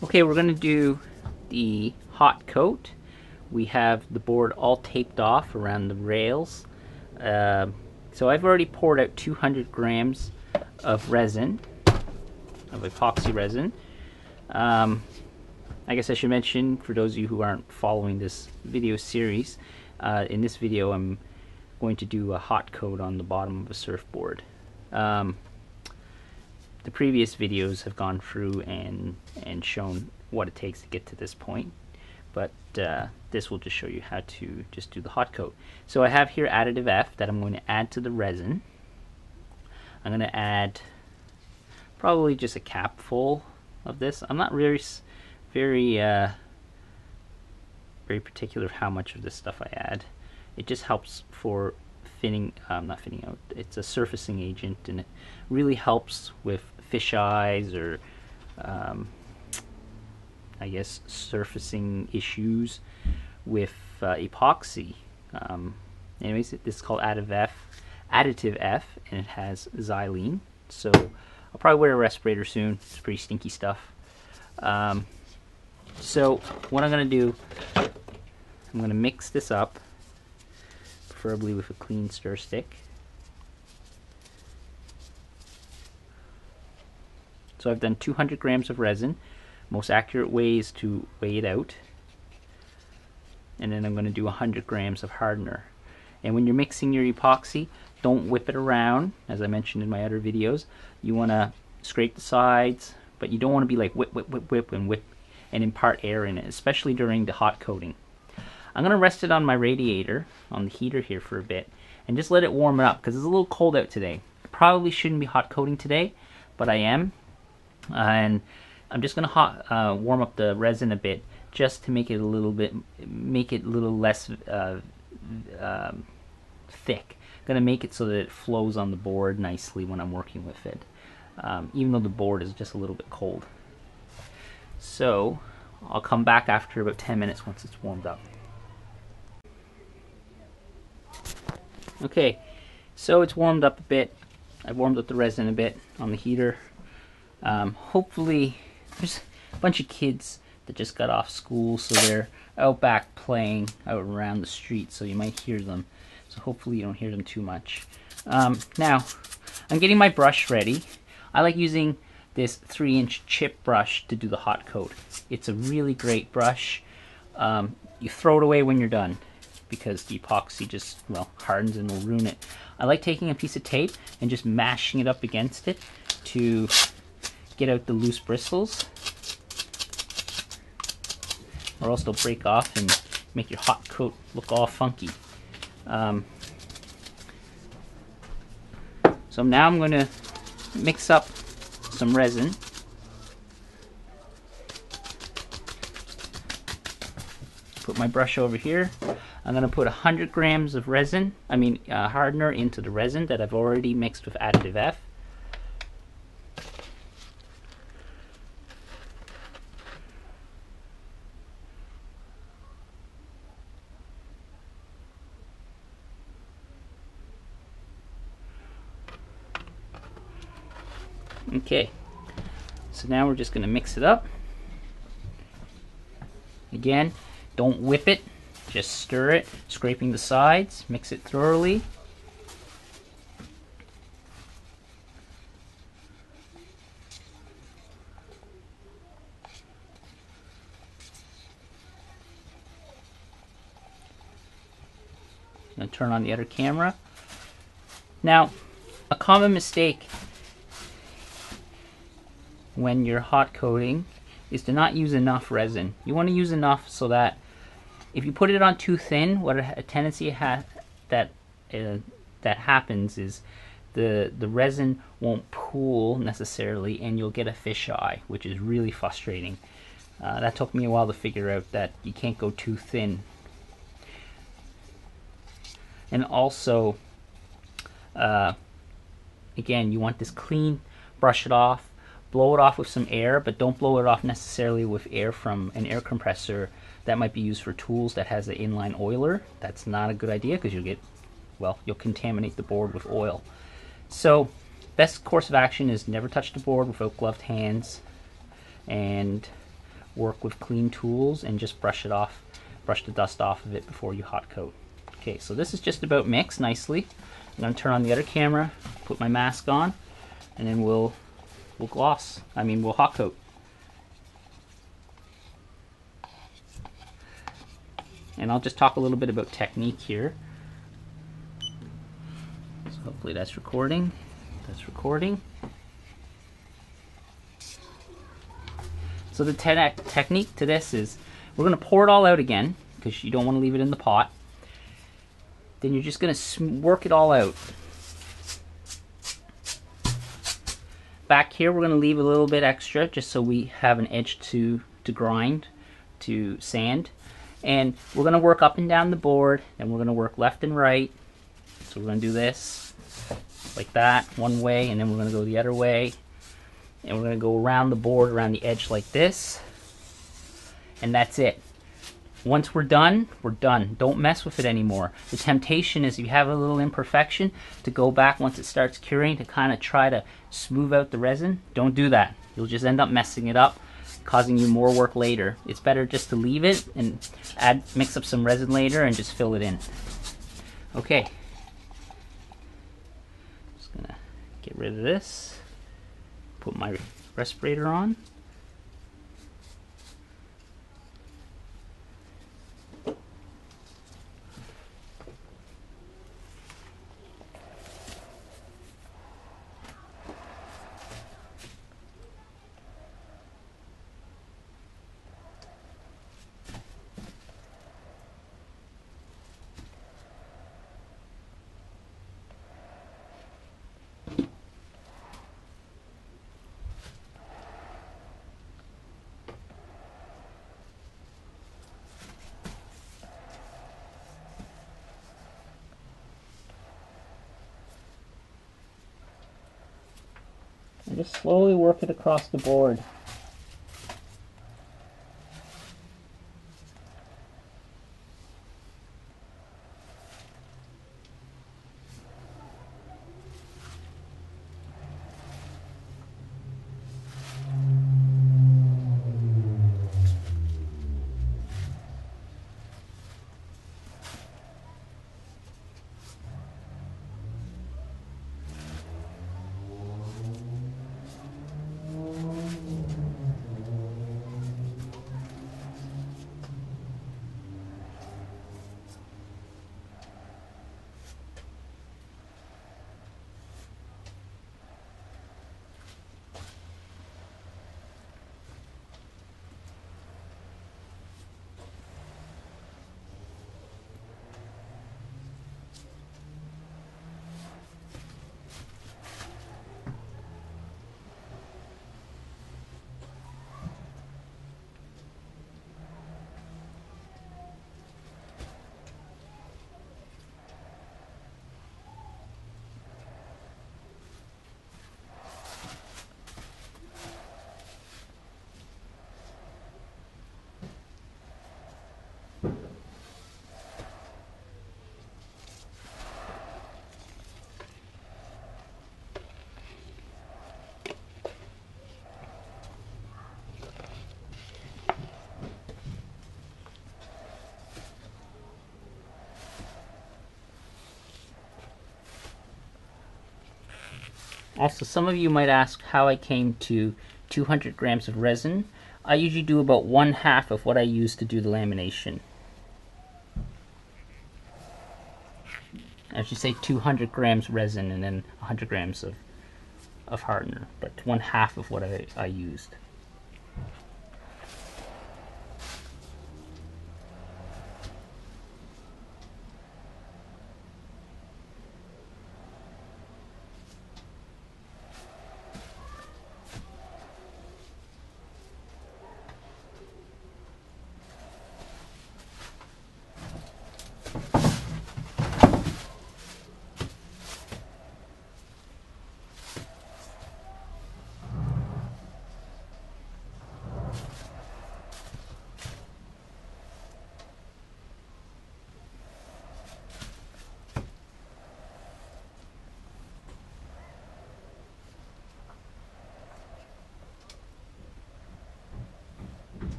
Okay, we're going to do the hot coat. We have the board all taped off around the rails. Uh, so I've already poured out 200 grams of resin, of epoxy resin. Um, I guess I should mention, for those of you who aren't following this video series, uh, in this video I'm going to do a hot coat on the bottom of a surfboard. Um, the previous videos have gone through and and shown what it takes to get to this point but uh, this will just show you how to just do the hot coat. So I have here additive F that I'm going to add to the resin. I'm going to add probably just a cap full of this. I'm not very very uh, very particular how much of this stuff I add. It just helps for thinning um, not thinning out it's a surfacing agent and it really helps with fish eyes or um, I guess surfacing issues with uh, epoxy. Um, anyways, this is called additive F, additive F, and it has xylene. So I'll probably wear a respirator soon. It's pretty stinky stuff. Um, so what I'm going to do, I'm going to mix this up, preferably with a clean stir stick. So I've done 200 grams of resin. Most accurate way is to weigh it out. And then I'm going to do 100 grams of hardener. And when you're mixing your epoxy, don't whip it around, as I mentioned in my other videos. You want to scrape the sides, but you don't want to be like whip, whip, whip, whip, and whip and impart air in it, especially during the hot coating. I'm going to rest it on my radiator, on the heater here for a bit, and just let it warm it up, because it's a little cold out today. Probably shouldn't be hot coating today, but I am, and I'm just gonna hot, uh, warm up the resin a bit just to make it a little bit make it a little less uh, um, thick. Gonna make it so that it flows on the board nicely when I'm working with it um, even though the board is just a little bit cold. So I'll come back after about 10 minutes once it's warmed up okay so it's warmed up a bit I warmed up the resin a bit on the heater um, hopefully, there's a bunch of kids that just got off school, so they're out back playing out around the street, so you might hear them. So hopefully you don't hear them too much. Um, now, I'm getting my brush ready. I like using this 3-inch chip brush to do the hot coat. It's a really great brush. Um, you throw it away when you're done because the epoxy just, well, hardens and will ruin it. I like taking a piece of tape and just mashing it up against it to get out the loose bristles or else they'll break off and make your hot coat look all funky. Um, so now I'm going to mix up some resin. Put my brush over here. I'm going to put 100 grams of resin, I mean uh, hardener into the resin that I've already mixed with additive F. Okay, so now we're just going to mix it up. Again, don't whip it, just stir it, scraping the sides, mix it thoroughly. going to turn on the other camera. Now, a common mistake when you're hot coating is to not use enough resin. You want to use enough so that if you put it on too thin, what a, tendency has that uh, that happens is the the resin won't pool necessarily, and you'll get a fish eye, which is really frustrating. Uh, that took me a while to figure out that you can't go too thin. And also, uh, again, you want this clean, brush it off, blow it off with some air, but don't blow it off necessarily with air from an air compressor that might be used for tools that has an inline oiler. That's not a good idea because you'll get, well, you'll contaminate the board with oil. So, best course of action is never touch the board without gloved hands. And work with clean tools and just brush it off, brush the dust off of it before you hot coat. Okay, so this is just about mixed nicely. I'm gonna turn on the other camera, put my mask on, and then we'll we'll gloss. I mean, we'll hot coat. And I'll just talk a little bit about technique here. So hopefully that's recording. That's recording. So the te technique to this is we're going to pour it all out again because you don't want to leave it in the pot. Then you're just going to work it all out. Back here we're going to leave a little bit extra just so we have an edge to, to grind, to sand. And we're going to work up and down the board, and we're going to work left and right. So we're going to do this like that, one way, and then we're going to go the other way. And we're going to go around the board, around the edge like this. And that's it. Once we're done, we're done. Don't mess with it anymore. The temptation is if you have a little imperfection to go back once it starts curing to kind of try to smooth out the resin. Don't do that. You'll just end up messing it up causing you more work later. It's better just to leave it and add mix up some resin later and just fill it in. Okay. Just gonna get rid of this. Put my respirator on. Just slowly work it across the board. Also, some of you might ask how I came to 200 grams of resin. I usually do about one half of what I use to do the lamination. I should say 200 grams resin and then 100 grams of, of hardener, but one half of what I, I used.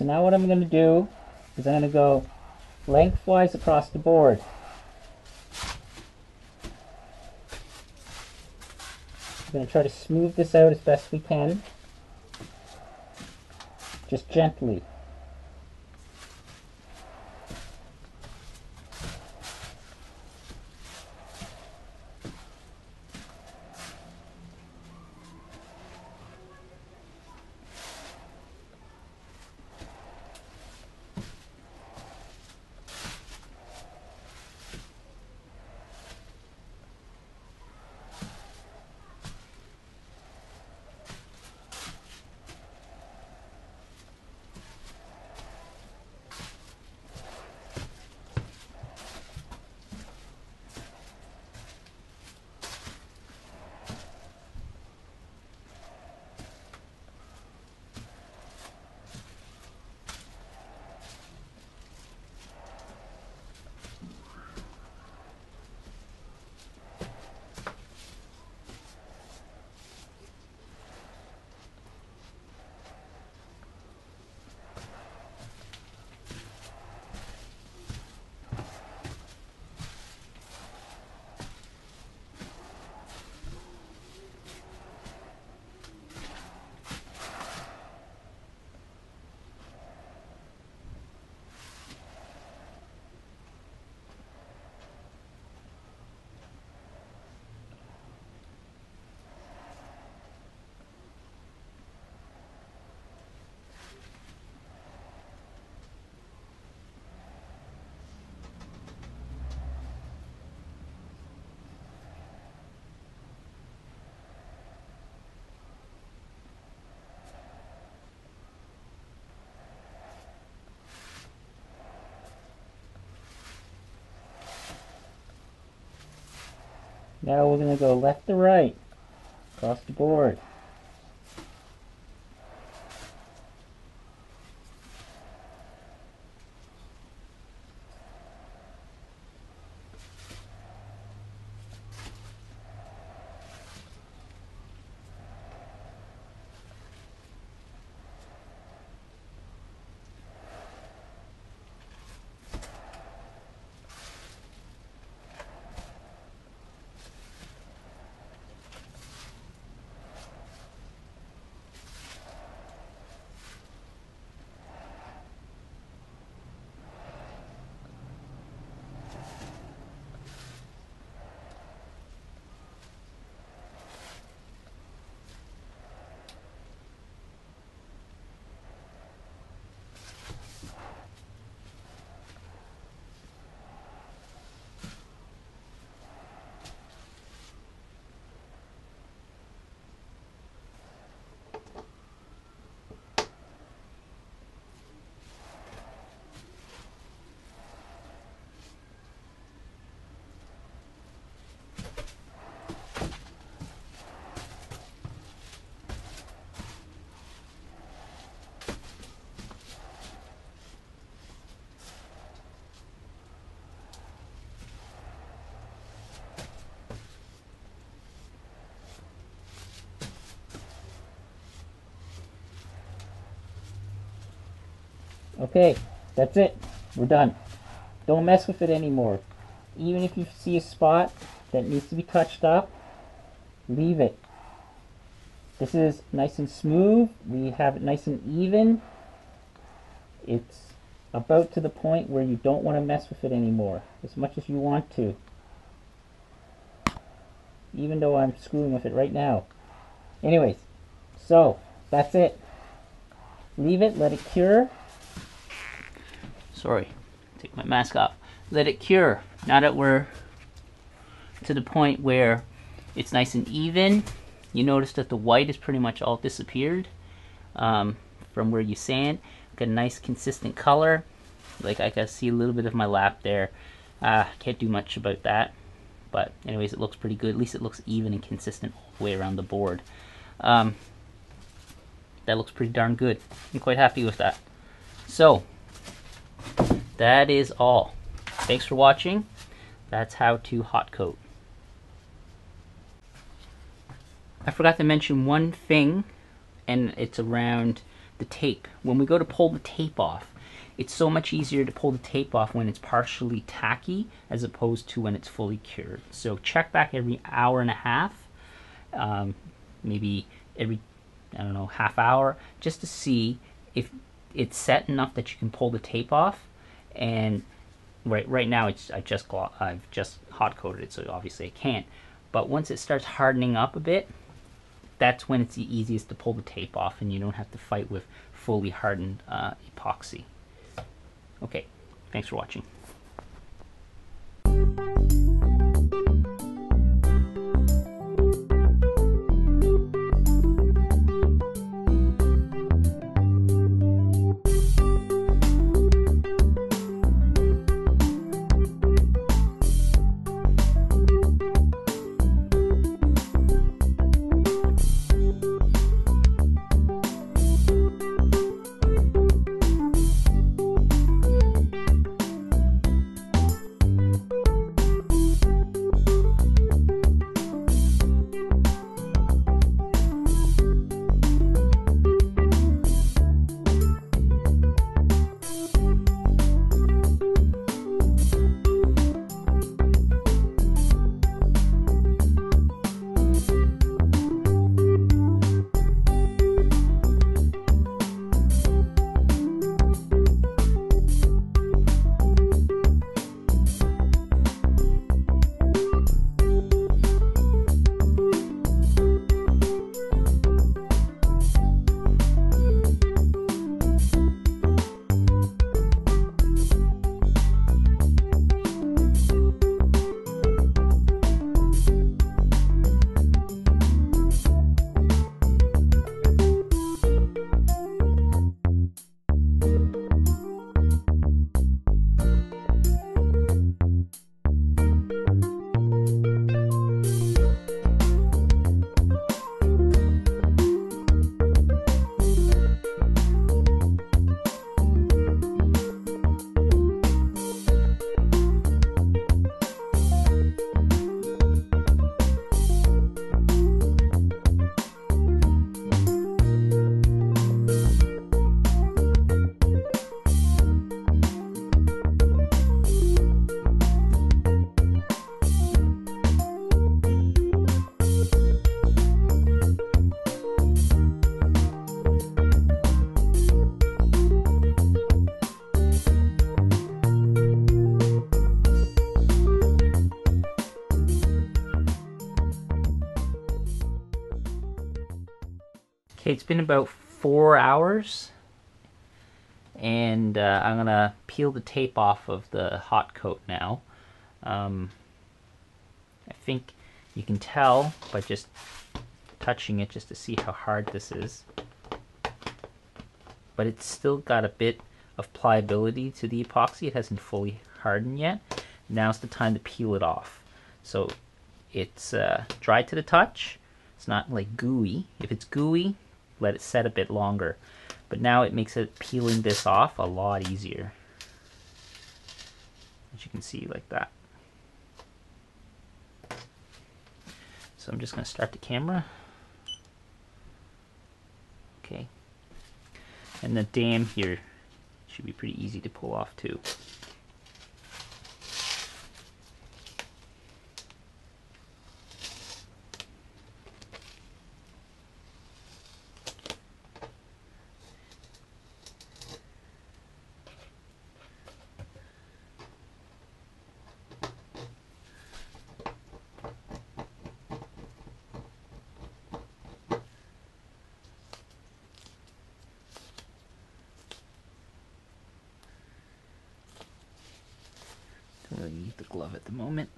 So now what I'm going to do is I'm going to go lengthwise across the board. I'm going to try to smooth this out as best we can. Just gently. Now we're going to go left to right across the board. Okay, that's it. We're done. Don't mess with it anymore. Even if you see a spot that needs to be touched up, leave it. This is nice and smooth. We have it nice and even. It's about to the point where you don't want to mess with it anymore, as much as you want to. Even though I'm screwing with it right now. Anyways, so that's it. Leave it, let it cure sorry, take my mask off. Let it cure. Now that we're to the point where it's nice and even, you notice that the white is pretty much all disappeared um, from where you sand. Got a nice consistent color. Like I can see a little bit of my lap there. Uh, can't do much about that. But anyways, it looks pretty good. At least it looks even and consistent all the way around the board. Um, that looks pretty darn good. I'm quite happy with that. So, that is all. Thanks for watching. That's how to hot coat. I forgot to mention one thing, and it's around the tape. When we go to pull the tape off, it's so much easier to pull the tape off when it's partially tacky as opposed to when it's fully cured. So check back every hour and a half, um, maybe every, I don't know, half hour, just to see if it's set enough that you can pull the tape off. And right right now, it's I just I've just hot coated it, so obviously I can't. But once it starts hardening up a bit, that's when it's the easiest to pull the tape off, and you don't have to fight with fully hardened uh, epoxy. Okay, thanks for watching. About four hours, and uh, I'm gonna peel the tape off of the hot coat now. Um, I think you can tell by just touching it just to see how hard this is. But it's still got a bit of pliability to the epoxy. It hasn't fully hardened yet. Now's the time to peel it off. So it's uh, dry to the touch. It's not like gooey. If it's gooey, let it set a bit longer. But now it makes it peeling this off a lot easier. As you can see like that. So I'm just going to start the camera. Okay. And the dam here should be pretty easy to pull off too. Need the glove at the moment.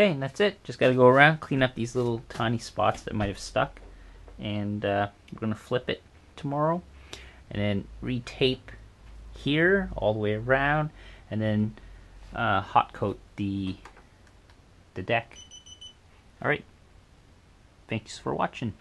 Okay, and that's it. Just got to go around, clean up these little tiny spots that might have stuck, and uh, we're gonna flip it tomorrow, and then retape here all the way around, and then uh, hot coat the the deck. All right. Thanks for watching.